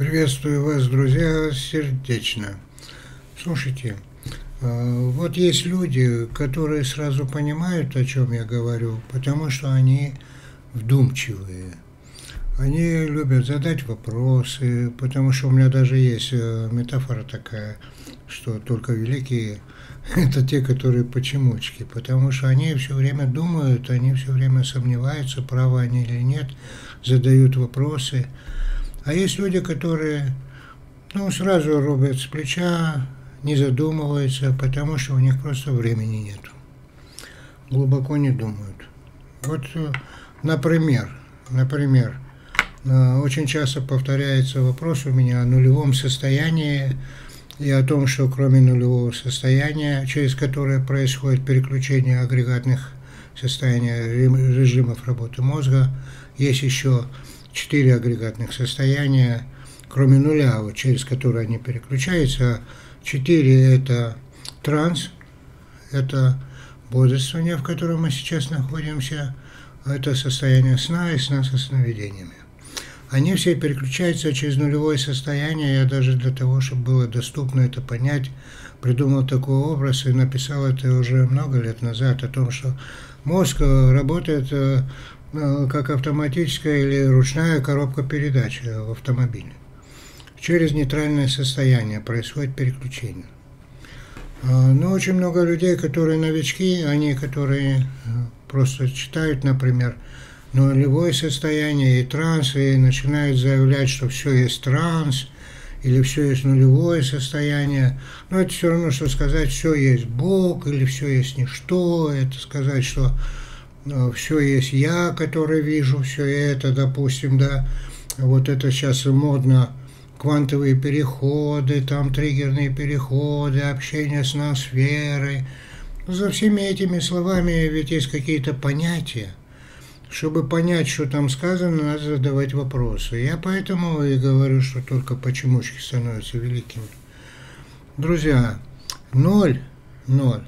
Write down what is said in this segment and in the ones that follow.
Приветствую вас, друзья, сердечно. Слушайте, э, вот есть люди, которые сразу понимают, о чем я говорю, потому что они вдумчивые. Они любят задать вопросы, потому что у меня даже есть э, метафора такая, что только великие – это те, которые почемучки, потому что они все время думают, они все время сомневаются, правы они или нет, задают вопросы – а есть люди, которые ну, сразу рубят с плеча, не задумываются, потому что у них просто времени нет. Глубоко не думают. Вот, э, например, например, э, очень часто повторяется вопрос у меня о нулевом состоянии и о том, что кроме нулевого состояния, через которое происходит переключение агрегатных состояний режимов работы мозга, есть еще четыре агрегатных состояния, кроме нуля, вот, через которые они переключаются. Четыре – это транс, это бодрствование, в котором мы сейчас находимся, это состояние сна и сна со сновидениями. Они все переключаются через нулевое состояние. Я даже для того, чтобы было доступно это понять, придумал такой образ и написал это уже много лет назад о том, что мозг работает э, Э, как автоматическая или ручная коробка передач в автомобиле. Через нейтральное состояние происходит переключение. А, но очень много людей, которые новички, они, которые э, просто читают, например, нулевое состояние и транс, и начинают заявлять, что все есть транс, или все есть нулевое состояние. Но это все равно, что сказать, все есть Бог, или все есть ничто, это сказать, что Э, все есть я, который вижу все это, допустим, да, вот это сейчас модно, квантовые переходы, там триггерные переходы, общение с ноосферой. За всеми этими словами ведь есть какие-то понятия. Чтобы понять, что там сказано, надо задавать вопросы. Я поэтому и говорю, что только почемучки становятся великими. Друзья, ноль, ноль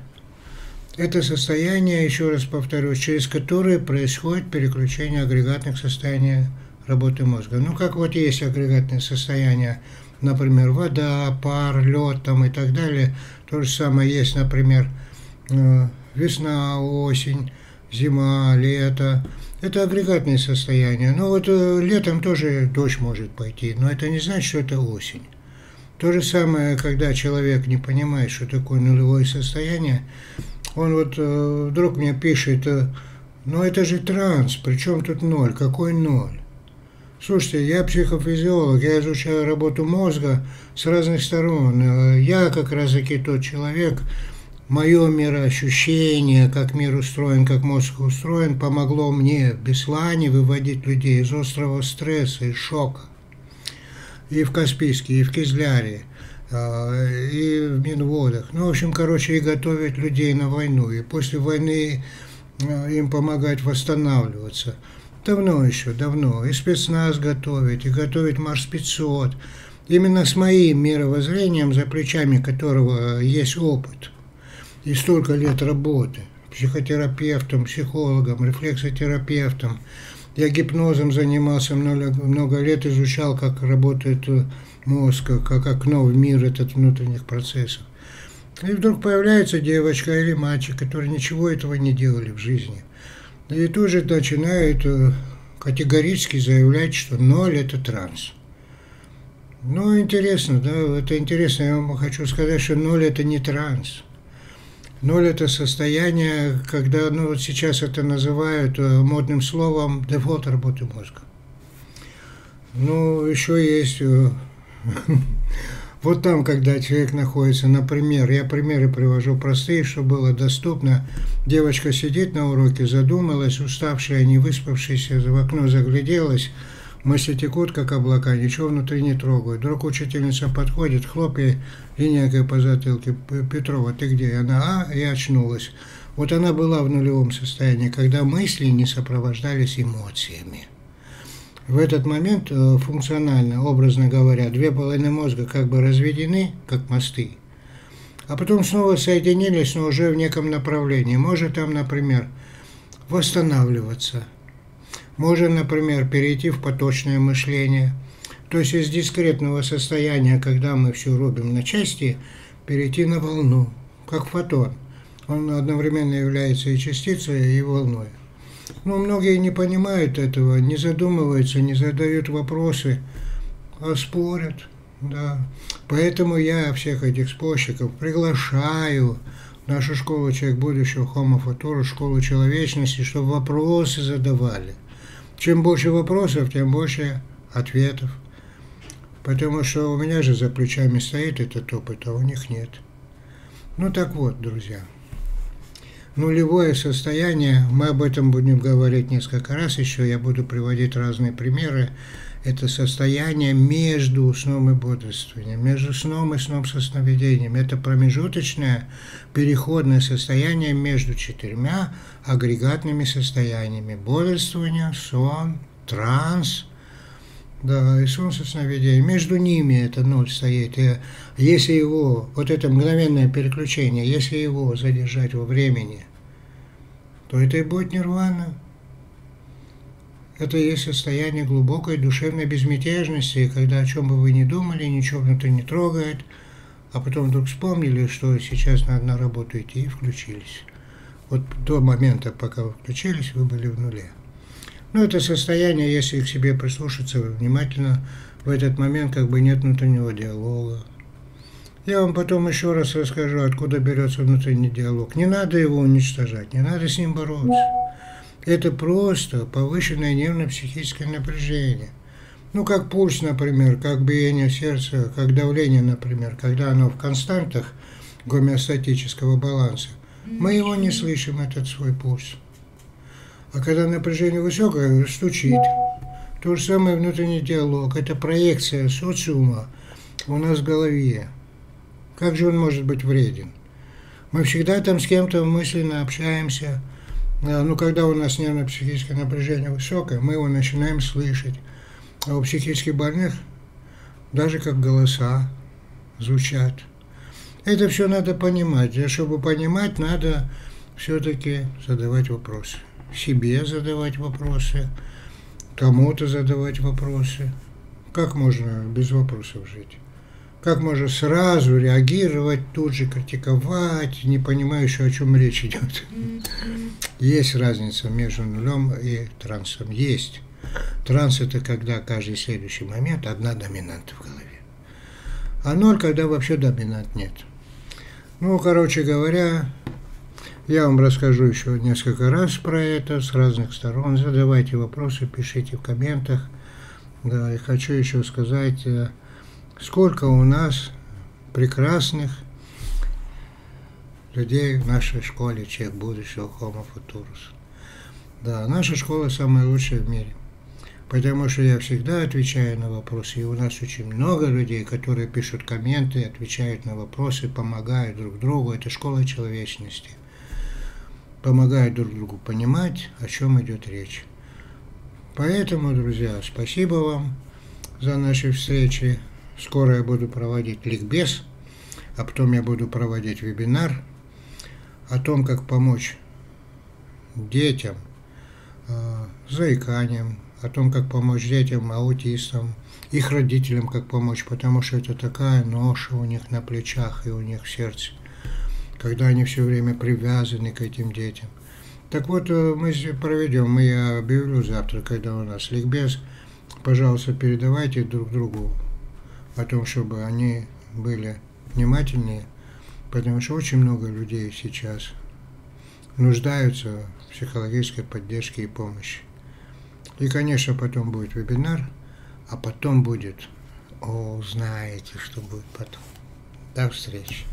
это состояние, еще раз повторюсь, через которое происходит переключение агрегатных состояний работы мозга. Ну, как вот есть агрегатные состояния, например, вода, пар, лед там и так далее. То же самое есть, например, э, весна, осень, зима, лето. Это агрегатные состояния. Но вот э, летом тоже дождь может пойти, но это не значит, что это осень. То же самое, когда человек не понимает, что такое нулевое состояние, он вот э, вдруг мне пишет, э, ну это же транс, причем тут ноль, какой ноль? Слушайте, я психофизиолог, я изучаю работу мозга с разных сторон. Э, я как раз таки тот человек, мое мироощущение, как мир устроен, как мозг устроен, помогло мне в Беслане выводить людей из острого стресса, из шока. И в Каспийске, и в Кизляре – и в Минводах. Ну, в общем, короче, и готовить людей на войну. И после войны а, им помогать восстанавливаться. Давно еще, давно. И спецназ готовить, и готовить Марс-500. Именно с моим мировоззрением, за плечами которого есть опыт. И столько лет работы. Психотерапевтом, психологом, рефлексотерапевтом. Я гипнозом занимался много, много лет, изучал, как работает мозга, как окно в мир этот внутренних процессов. И вдруг появляется девочка или мальчик, которые ничего этого не делали в жизни. И тоже начинают э, категорически заявлять, что ноль – это транс. Ну, интересно, да, это интересно. Я вам хочу сказать, что ноль – это не транс. Ноль – это состояние, когда, ну, вот сейчас это называют э, модным словом дефолт работы мозга. Ну, еще есть э, Вот там, когда человек находится, например, я примеры привожу простые, чтобы было доступно. Девочка сидит на уроке, задумалась, уставшая, не выспавшаяся, в окно загляделась, мысли текут, как облака, ничего внутри не трогают. Вдруг учительница подходит, хлопья линейкой по затылке, Петрова, ты где? Она, а, и очнулась. Вот она была в нулевом состоянии, когда мысли не сопровождались эмоциями. В этот момент э, функционально, образно говоря, две половины мозга как бы разведены, как мосты, а потом снова соединились, но уже в неком направлении. Может там, например, восстанавливаться. Может, например, перейти в поточное мышление. То есть из дискретного состояния, когда мы все рубим на части, перейти на волну, как фотон. Он одновременно является и частицей, и волной. Но многие не понимают этого, не задумываются, не задают вопросы, а спорят. Да. Поэтому я всех этих спорщиков приглашаю в нашу школу «Человек будущего» Homo Futura, школу человечности, чтобы вопросы задавали. Чем больше вопросов, тем больше ответов. Потому что у меня же за плечами стоит этот опыт, а у них нет. Ну так вот, друзья. Нулевое состояние, мы об этом будем говорить несколько раз еще, я буду приводить разные примеры. Это состояние между сном и бодрствованием, между сном и сном со сновидением. Это промежуточное переходное состояние между четырьмя агрегатными состояниями. Бодрствование, сон, транс, да, и сон со сновидением. Между ними это ноль стоит. И если его, вот это мгновенное переключение, если его задержать во времени, то это и будет нирвана. Это и есть состояние глубокой душевной безмятежности, когда о чем бы вы ни думали, ничего внутри не трогает, а потом вдруг вспомнили, что сейчас надо на работу идти и включились. Вот до момента, пока вы включились, вы были в нуле. Ну, это состояние, если к себе прислушаться внимательно, в этот момент как бы нет внутреннего диалога. Я вам потом еще раз расскажу, откуда берется внутренний диалог. Не надо его уничтожать, не надо с ним бороться. Это просто повышенное нервно-психическое напряжение. Ну, как пульс, например, как биение сердца, как давление, например, когда оно в константах гомеостатического баланса. Мы его не слышим, этот свой пульс. А когда напряжение высокое, стучит. То же самое внутренний диалог. Это проекция социума у нас в голове. Как же он может быть вреден? Мы всегда там с кем-то мысленно общаемся, а, ну, когда у нас нервно-психическое напряжение высокое, мы его начинаем слышать. А у психически больных даже как голоса звучат. Это все надо понимать. А чтобы понимать, надо все-таки задавать вопросы. Себе задавать вопросы, кому-то задавать вопросы. Как можно без вопросов жить? как можно сразу реагировать, тут же критиковать, не понимаешь, о чем речь идет. Есть разница между нулем и трансом. Есть. Транс – это когда каждый следующий момент одна доминанта в голове. А ноль, когда вообще доминант нет. Ну, короче говоря, я вам расскажу еще несколько раз про это с разных сторон. Задавайте вопросы, пишите в комментах. Да, и хочу еще сказать э, сколько у нас прекрасных людей в нашей школе «Человек будущего Homo Futurus». Да, наша школа самая лучшая в мире. Потому что я всегда отвечаю на вопросы. И у нас очень много людей, которые пишут комменты, отвечают на вопросы, помогают друг другу. Это школа человечности. Помогают друг другу понимать, о чем идет речь. Поэтому, друзья, спасибо вам за наши встречи. Скоро я буду проводить ликбез, а потом я буду проводить вебинар о том, как помочь детям э, заиканием, о том, как помочь детям аутистам, их родителям как помочь, потому что это такая ноша у них на плечах и у них в сердце, когда они все время привязаны к этим детям. Так вот, э, мы проведем, мы я объявлю завтра, когда у нас ликбез, пожалуйста, передавайте друг другу о том, чтобы они были внимательнее, потому что очень много людей сейчас нуждаются в психологической поддержке и помощи. И, конечно, потом будет вебинар, а потом будет, о, знаете, что будет потом. До встречи.